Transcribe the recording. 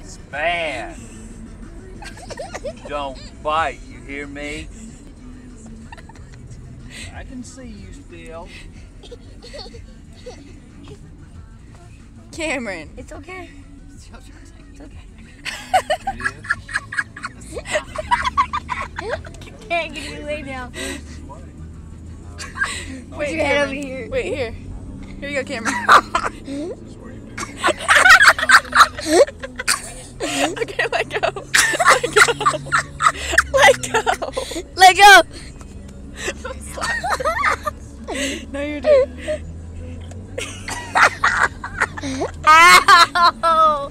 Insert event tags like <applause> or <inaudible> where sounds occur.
It's bad. Don't bite, you hear me? I can see you still. Kamryn. It's okay. It Can't get it away now. Put Wait, your head over here. Wait, here. Here you go, Kamryn. <laughs> <laughs> let go. Let go. Let go. No, you're doing. <laughs> Ow!